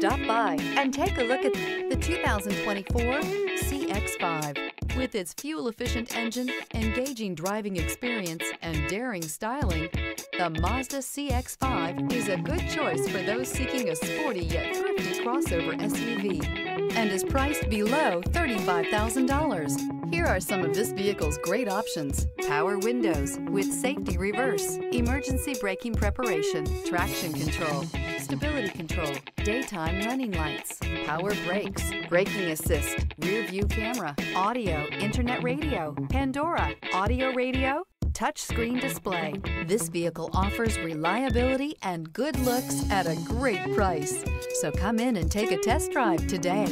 by and take a look at the 2024 CX-5. With its fuel-efficient engine, engaging driving experience, and daring styling, the Mazda CX-5 is a good choice for those seeking a sporty yet thrifty crossover SUV and is priced below $35,000. Here are some of this vehicle's great options. Power windows with safety reverse, emergency braking preparation, traction control, stability control, daytime running lights, power brakes, braking assist, rear view camera, audio, internet radio, Pandora, audio radio, touchscreen display. This vehicle offers reliability and good looks at a great price. So come in and take a test drive today.